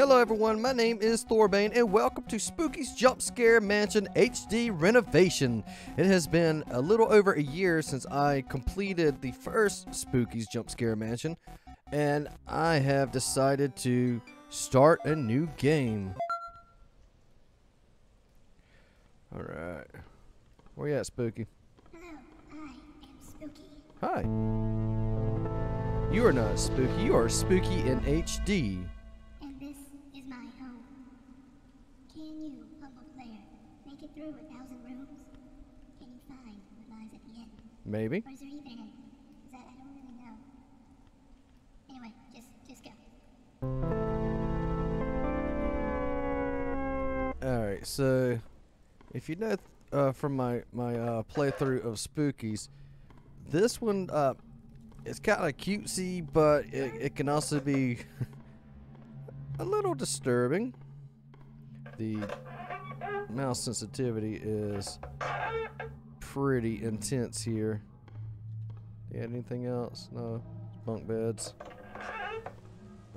Hello everyone, my name is Thorbaine and welcome to Spooky's Jump Scare Mansion HD renovation. It has been a little over a year since I completed the first Spooky's Jump Scare Mansion and I have decided to start a new game. Alright. Where you at, Spooky? Hello, I am Spooky. Hi. You are not spooky, you are spooky in HD. And this is my home. Can you, humble player, make it through a thousand rooms? Can you find what lies at the end? Maybe. Or is there even an end? Is that I don't really know. Anyway, just just go. Alright, so if you know uh, from my, my uh, playthrough of Spooky's, this one uh, it's kind of cutesy, but it, it can also be a little disturbing. The mouse sensitivity is pretty intense here. You got anything else? No? Bunk beds.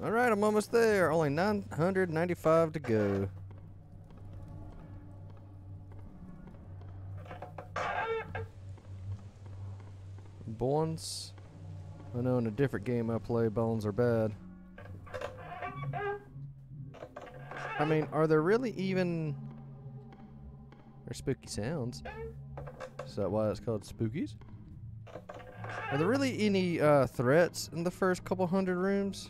Alright, I'm almost there. Only 995 to go. Bones? I know in a different game I play, bones are bad. I mean, are there really even... They're spooky sounds. Is that why it's called spookies? Are there really any uh, threats in the first couple hundred rooms?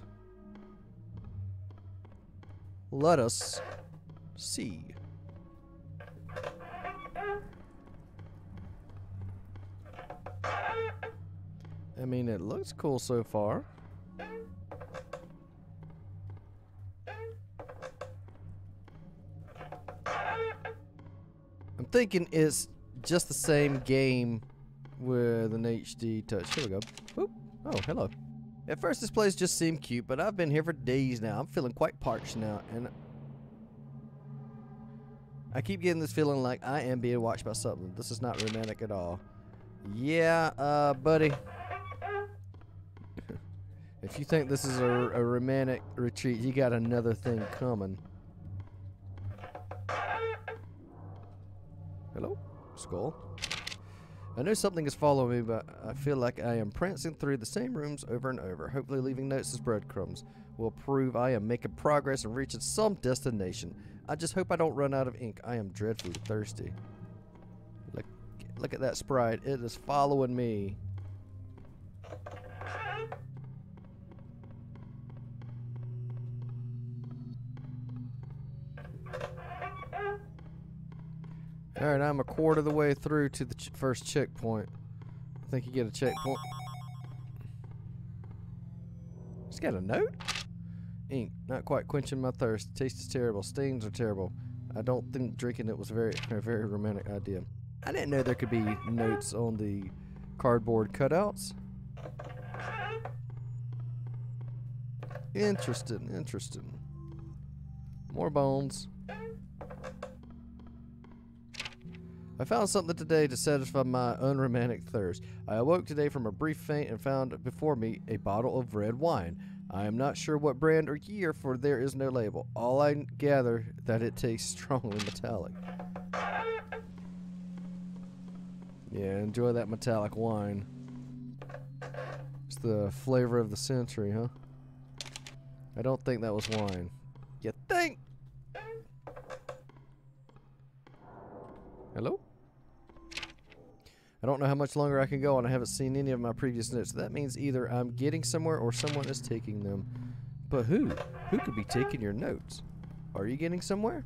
Let us see. I mean, it looks cool so far. I'm thinking it's just the same game with an HD touch. Here we go. Oop. Oh, hello. At first, this place just seemed cute, but I've been here for days now. I'm feeling quite parched now, and I keep getting this feeling like I am being watched by something. This is not romantic at all. Yeah, uh, buddy. if you think this is a, a romantic retreat, you got another thing coming. Hello? Skull? I know something is following me, but I feel like I am prancing through the same rooms over and over. Hopefully leaving notes as breadcrumbs will prove I am making progress and reaching some destination. I just hope I don't run out of ink. I am dreadfully thirsty. Look, look at that sprite. It is following me. Alright, I'm quarter of the way through to the ch first checkpoint. I think you get a checkpoint. It's got a note? Ink, not quite quenching my thirst. Taste is terrible. Stains are terrible. I don't think drinking it was a very a very romantic idea. I didn't know there could be notes on the cardboard cutouts. Interesting, interesting. More bones. I found something today to satisfy my unromantic thirst. I awoke today from a brief faint and found before me a bottle of red wine. I am not sure what brand or year, for there is no label. All I gather that it tastes strongly metallic. Yeah, enjoy that metallic wine. It's the flavor of the century, huh? I don't think that was wine. You think? Hello? I don't know how much longer I can go and I haven't seen any of my previous notes. That means either I'm getting somewhere or someone is taking them. But who? Who could be taking your notes? Are you getting somewhere?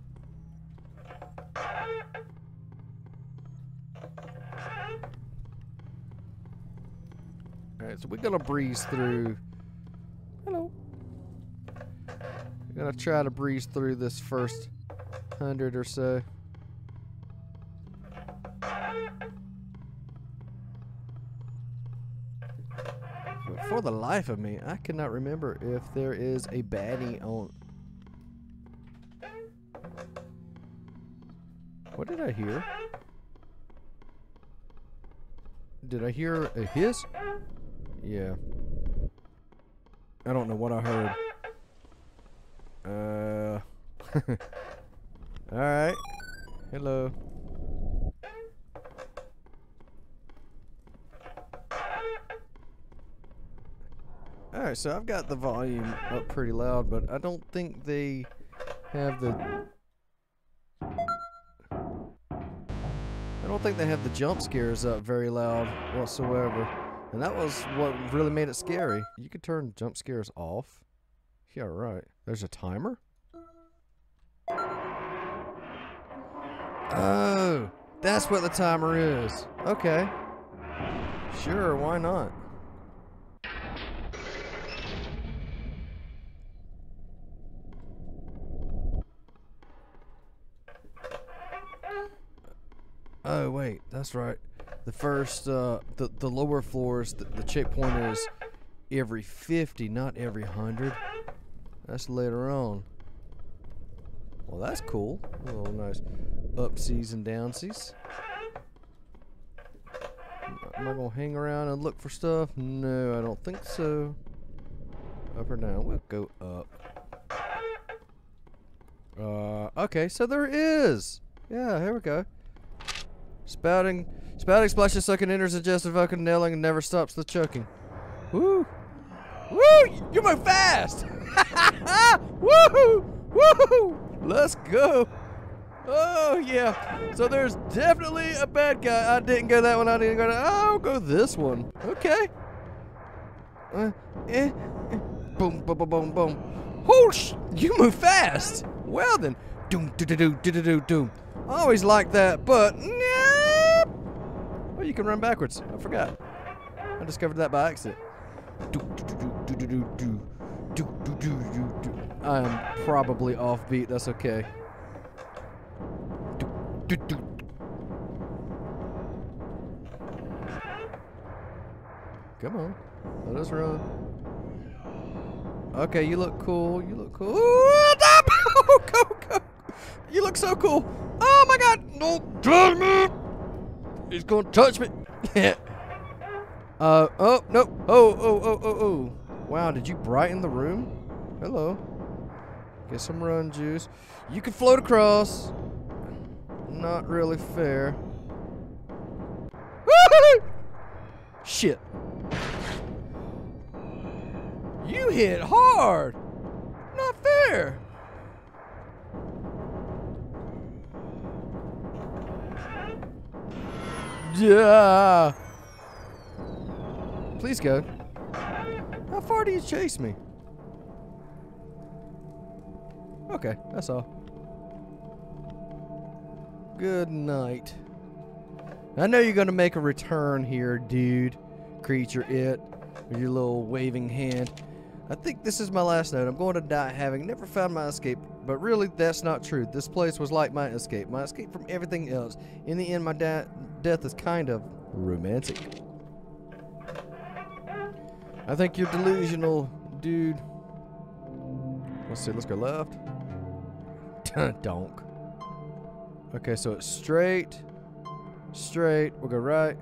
Alright, so we're gonna breeze through. Hello. We're gonna try to breeze through this first hundred or so. For the life of me, I cannot remember if there is a baddie on. What did I hear? Did I hear a hiss? Yeah. I don't know what I heard. Uh. Alright. Hello. Alright, so I've got the volume up pretty loud, but I don't think they have the... I don't think they have the jump scares up very loud whatsoever. And that was what really made it scary. You could turn jump scares off. Yeah, right. There's a timer? Oh, that's what the timer is. Okay. Sure, why not? Oh, wait, that's right. The first, uh, the, the lower floors, the, the checkpoint is every 50, not every 100. That's later on. Well, that's cool. Oh, nice upsies and downsies. Am I gonna hang around and look for stuff? No, I don't think so. Up or down? We'll go up. Uh, okay, so there is. Yeah, here we go. Spouting, spouting splashes sucking enters ingestive fucking nailing and never stops the chucking. Woo! Woo! You move fast! Woo! Woo! Let's go! Oh yeah. So there's definitely a bad guy. I didn't go that one. I didn't go that. I'll go this one. Okay. Uh, eh, eh. Boom, boom, boom, boom, boom. Oh, sh you move fast. Well then. Doom, do, do, do, do, do, do. I always like that, but nah. You can run backwards. I forgot. I discovered that by accident. I am probably offbeat. That's okay. Come on. Let us run. Okay, you look cool. You look cool. Ooh, go, go. You look so cool. Oh my god. Don't touch me. He's gonna touch me. Yeah. uh, oh, no. Oh, oh, oh, oh, oh. Wow, did you brighten the room? Hello. Get some run juice. You can float across. Not really fair. Shit. You hit hard. Not fair. Yeah. Please go. How far do you chase me? Okay, that's all. Good night. I know you're gonna make a return here, dude. Creature it. With your little waving hand. I think this is my last note. I'm going to die having never found my escape, but really that's not true. This place was like my escape. My escape from everything else. In the end, my death is kind of romantic. I think you're delusional, dude. Let's see, let's go left. Donk. Okay, so it's straight, straight. We'll go right.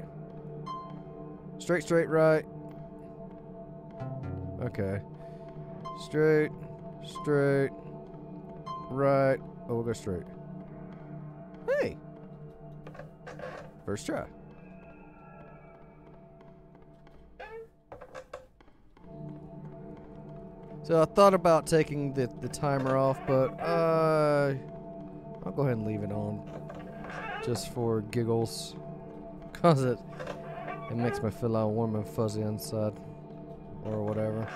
Straight, straight, right. Okay. Straight, straight, right. Oh, we'll go straight. First try. So I thought about taking the, the timer off, but uh, I'll go ahead and leave it on. Just for giggles. Cause it, it makes me feel all warm and fuzzy inside. Or whatever.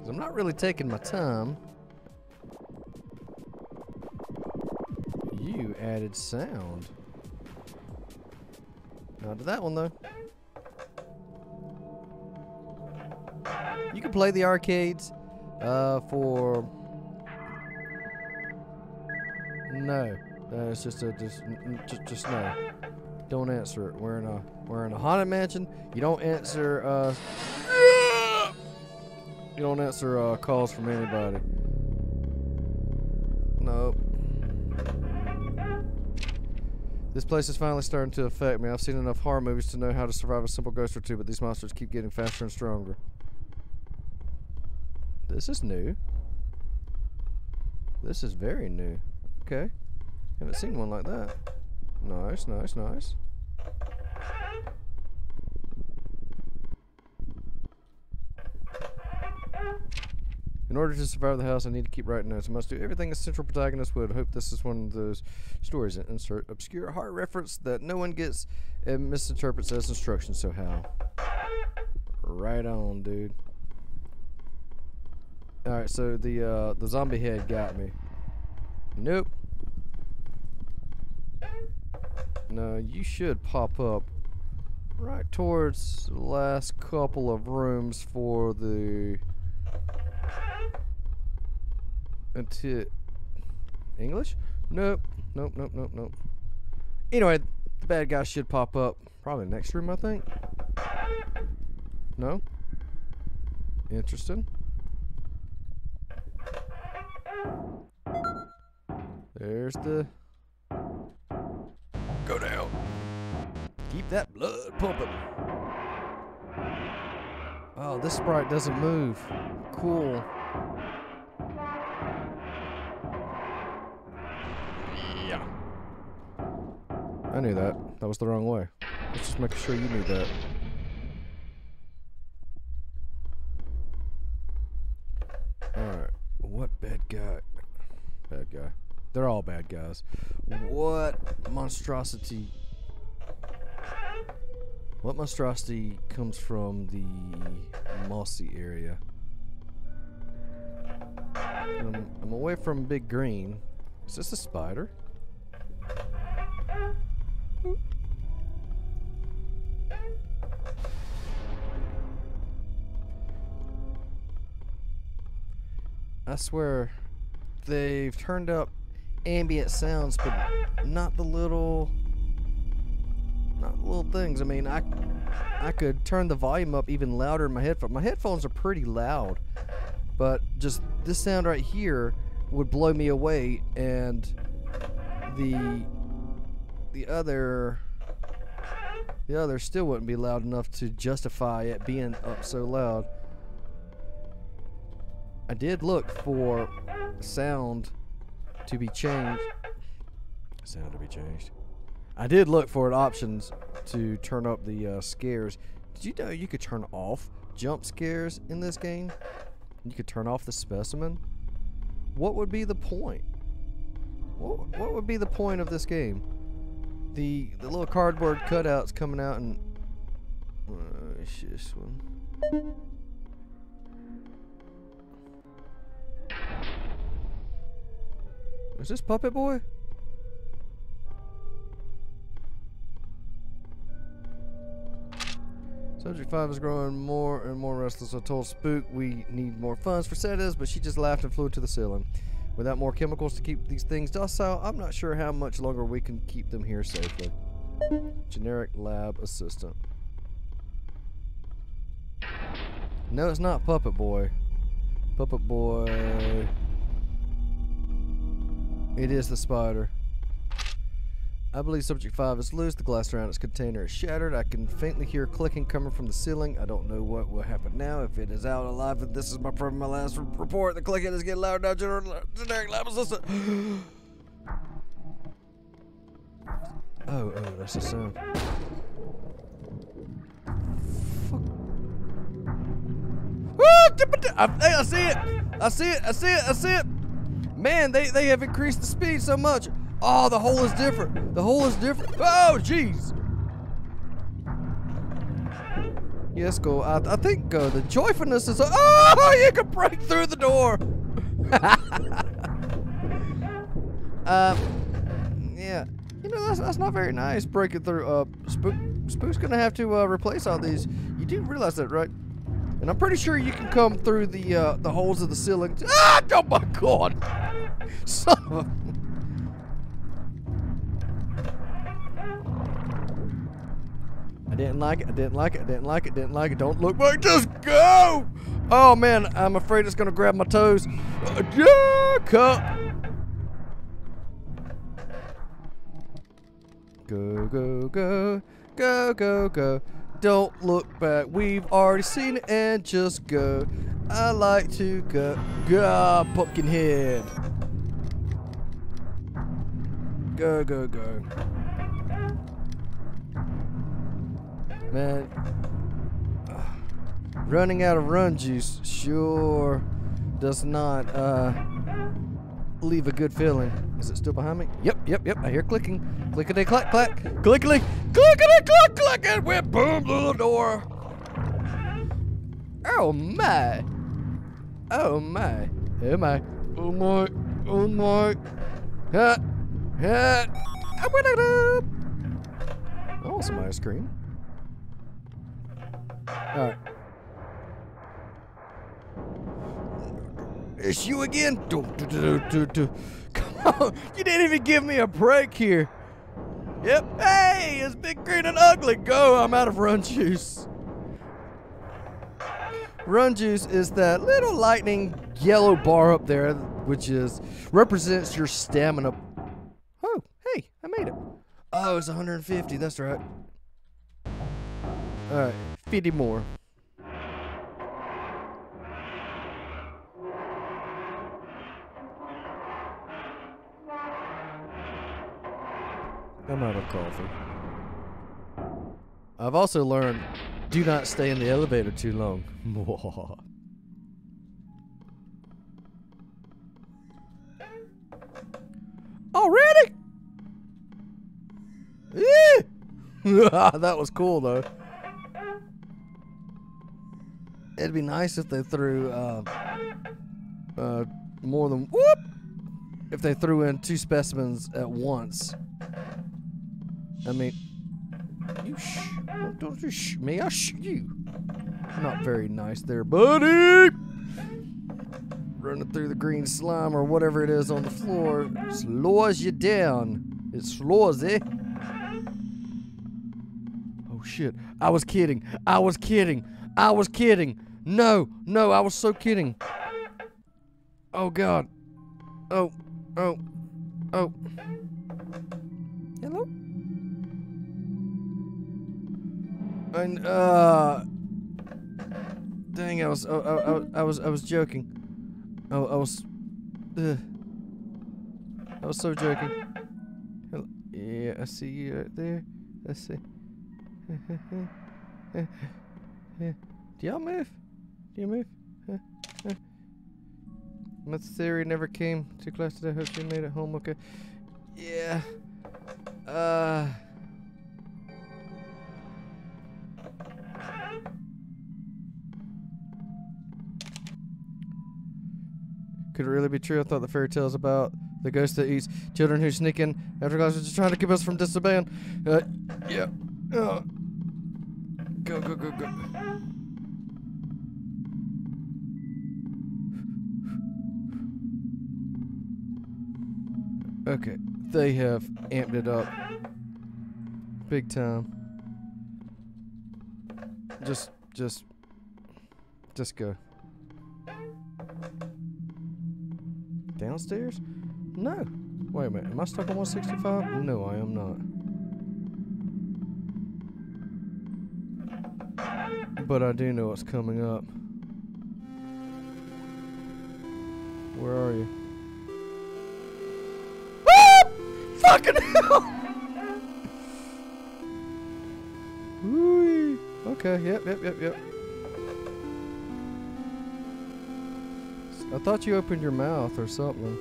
Cause I'm not really taking my time. You added sound. Not to that one though. You can play the arcades uh, for no. It's just a just just, just no. Don't answer it. We're in a we're in a haunted mansion. You don't answer uh you don't answer uh, calls from anybody. Nope. This place is finally starting to affect me. I've seen enough horror movies to know how to survive a simple ghost or two, but these monsters keep getting faster and stronger. This is new. This is very new. Okay. Haven't seen one like that. Nice, nice, nice. In order to survive the house, I need to keep writing notes. I must do everything a central protagonist would. Hope this is one of those stories that insert obscure heart reference that no one gets and misinterprets as instructions. So how? Right on, dude. All right, so the uh, the zombie head got me. Nope. No, you should pop up right towards the last couple of rooms for the until English? Nope. Nope, nope, nope, nope. Anyway, the bad guy should pop up probably next room, I think. No? Interesting. There's the Go down. Keep that blood pumping. Oh, this sprite doesn't move. Cool. I knew that. That was the wrong way. Let's just make sure you knew that. Alright. What bad guy? Bad guy. They're all bad guys. What monstrosity? What monstrosity comes from the mossy area? I'm, I'm away from Big Green. Is this a spider? I swear they've turned up ambient sounds, but not the little, not the little things. I mean, I, I could turn the volume up even louder in my headphones. My headphones are pretty loud, but just this sound right here would blow me away, and the, the other, the other still wouldn't be loud enough to justify it being up so loud. I did look for sound to be changed. Sound to be changed. I did look for options to turn up the uh, scares. Did you know you could turn off jump scares in this game? You could turn off the specimen. What would be the point? What, what would be the point of this game? The the little cardboard cutouts coming out and uh, it's this one. Is this Puppet Boy? Subject 5 is growing more and more restless. I told Spook we need more funds for sedatives, but she just laughed and flew to the ceiling. Without more chemicals to keep these things docile, I'm not sure how much longer we can keep them here safely. Generic lab assistant. No, it's not Puppet Boy. Puppet Boy. It is the spider. I believe subject 5 is loose. The glass around its container is shattered. I can faintly hear clicking coming from the ceiling. I don't know what will happen now. If it is out alive, if this is my my last report, the clicking is getting louder now. General, generic lab assistant. oh, oh, that's the sound. Fuck. I, I see it. I see it. I see it. I see it. Man, they, they have increased the speed so much. Oh, the hole is different. The hole is different. Oh, jeez. Yes, go. I, I think uh, the joyfulness is. Oh, you can break through the door. uh, yeah. You know, that's, that's not very nice breaking through. Uh, Spook, Spook's gonna have to uh, replace all these. You do realize that, right? And I'm pretty sure you can come through the uh, the holes of the ceiling. Ah! Oh my god! Son didn't like it. I didn't like it. I didn't like it. Didn't like it. Don't look back. Just go! Oh man, I'm afraid it's gonna grab my toes. Uh, yeah. Go, go, go, go, go, go. Don't look back. We've already seen it and just go. I like to go. Go, pumpkin head. Go, go, go. Man, running out of run juice sure does not uh, leave a good feeling. Is it still behind me? Yep, yep, yep. I hear clicking. Clickety clack clack. Clickety clickety clack clack. And we boom through the door. Oh my. Oh my. Oh my. Oh my. Oh my. Ha. Ha. I want some ice cream. Alright. It's you again? Come on, you didn't even give me a break here. Yep, hey, it's big, green, and ugly. Go, I'm out of run juice. Run juice is that little lightning yellow bar up there, which is represents your stamina. Oh, hey, I made it. Oh, it's 150. That's right. All right, 50 more. I'm out of coffee. I've also learned do not stay in the elevator too long. Already? Yeah. that was cool though. It'd be nice if they threw uh, uh, more than whoop. If they threw in two specimens at once. I mean, you shh. Don't, you shh me. I shh you. Not very nice there, buddy. Running through the green slime or whatever it is on the floor slows you down. It slows, eh? Oh shit. I was kidding. I was kidding. I was kidding. No, no, I was so kidding. Oh god. Oh, oh, oh. Hello? And uh, dang, I was, I, I, I was, I was joking. I, I was, uh, I was so joking. Hello. Yeah, I see you right there. Let's see. Do y'all move? Do you move? My theory never came too close to today. Hope you made it home okay. Yeah. Uh. Could it really be true? I thought the fairy tales about the ghost that eats children who sneak in after class was just trying to keep us from disobeying. Uh, yeah. Uh, go, go, go, go. Okay, they have amped it up big time. Just, just, just go. Downstairs? No. Wait a minute, am I stuck on 165? No, I am not. But I do know what's coming up. Where are you? Yep, yep, yep, yep. I thought you opened your mouth or something.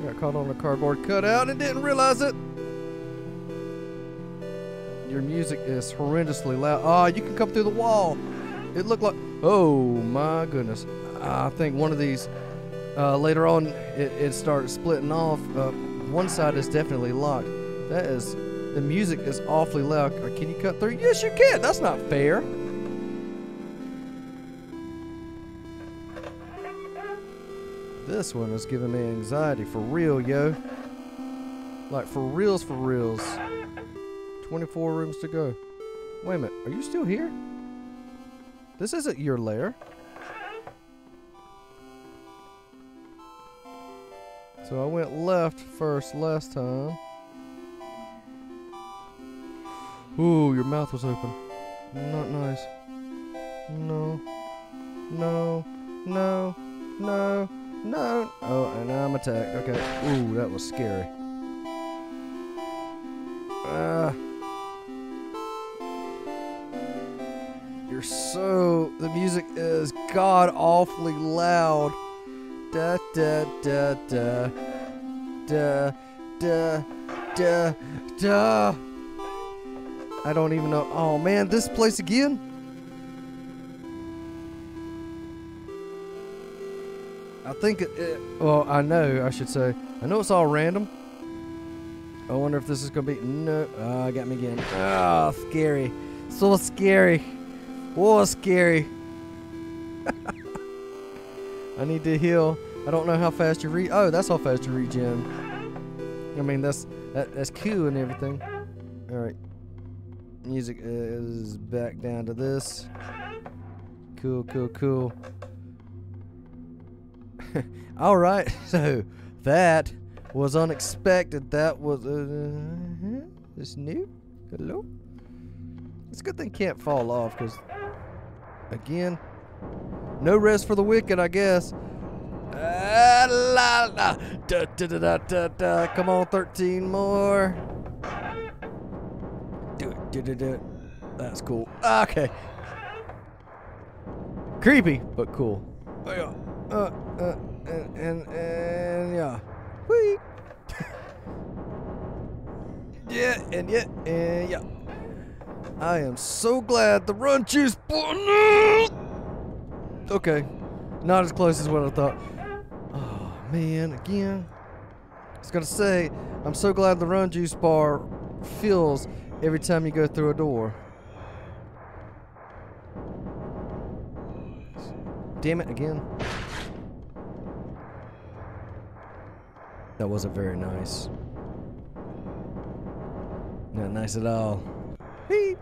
I got caught on a cardboard cutout and didn't realize it. Your music is horrendously loud. Ah, oh, you can come through the wall. It looked like. Oh my goodness. I think one of these uh, later on it, it started splitting off. Uh, one side is definitely locked. That is, the music is awfully loud. Can you cut through? Yes, you can. That's not fair. This one is giving me anxiety for real, yo. Like for reals, for reals. 24 rooms to go. Wait a minute, are you still here? This isn't your lair. So I went left first last time. Ooh, your mouth was open. Not nice. No. No. No. No. No. Oh, and I'm attacked. Okay. Ooh, that was scary. Uh, you're so. The music is god awfully loud. Da da da da. Da da da da. I don't even know. Oh man, this place again? I think it, it. Well, I know. I should say. I know it's all random. I wonder if this is gonna be. No. Ah, got me again. Ah, scary. So scary. Oh, scary. I need to heal. I don't know how fast you re. Oh, that's how fast you regen. I mean, that's that, that's cool and everything. All right. Music is back down to this. Cool, cool, cool. All right, so that was unexpected. That was uh, this new. Hello. It's a good thing can't fall off because, again, no rest for the wicked, I guess. Ah, la, la. Da, da, da. Come on, 13 more. Do it, do do. That's cool. Okay. Creepy, but cool. Oh, yeah. Uh, uh, and, and, and yeah. Whee. yeah, and yeah, and yeah. I am so glad the run juice. Okay, not as close as what I thought. Oh man, again. I was gonna say, I'm so glad the run juice bar fills every time you go through a door. Damn it again. That wasn't very nice. Not nice at all. Beep.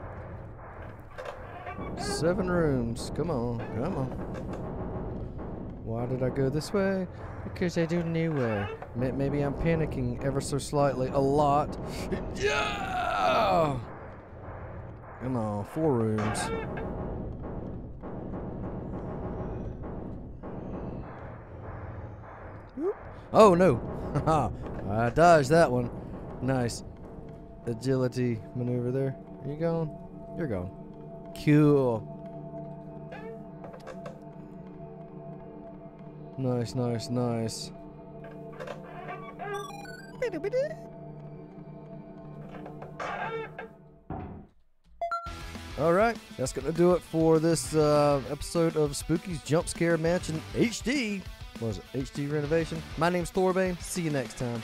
Seven rooms. Come on, come on. Why did I go this way? Because I do new way. Maybe I'm panicking ever so slightly. A lot. Yeah! Oh. Come on, four rooms. Oh no! I dodged that one. Nice. Agility maneuver there. Are you going? You're going. Cool. Nice, nice, nice. All right, that's gonna do it for this uh, episode of Spooky's Jump Scare Mansion HD. Was it HD renovation? My name's Thorbaine. See you next time.